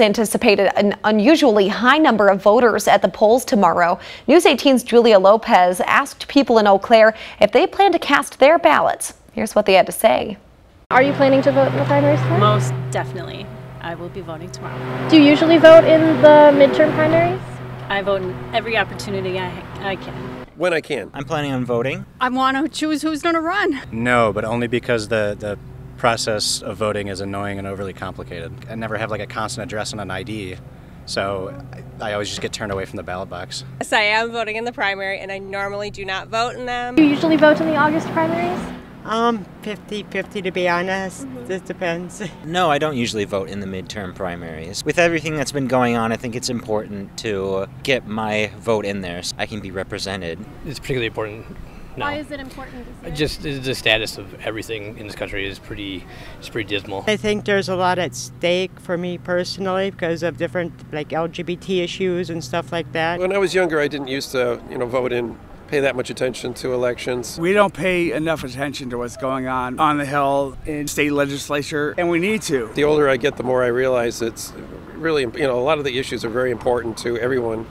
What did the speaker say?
anticipated an unusually high number of voters at the polls tomorrow. News 18's Julia Lopez asked people in Eau Claire if they plan to cast their ballots. Here's what they had to say. Are you planning to vote in the primaries tomorrow? Most definitely. I will be voting tomorrow. Do you usually vote in the midterm primaries? I vote in every opportunity I, I can. When I can. I'm planning on voting. I want to choose who's going to run. No, but only because the, the process of voting is annoying and overly complicated. I never have like a constant address and an ID, so I, I always just get turned away from the ballot box. Yes, I am voting in the primary, and I normally do not vote in them. Do you usually vote in the August primaries? Um, 50 50 to be honest. Mm-hmm. This depends. No, I don't usually vote in the midterm primaries. With everything that's been going on, I think it's important to get my vote in there so I can be represented. It's particularly important no. Why is it important? Just the status of everything in this country is pretty, it's pretty dismal. I think there's a lot at stake for me personally because of different like LGBT issues and stuff like that. When I was younger, I didn't used to, you know, vote in pay that much attention to elections. We don't pay enough attention to what's going on on the Hill in state legislature, and we need to. The older I get, the more I realize it's really, you know, a lot of the issues are very important to everyone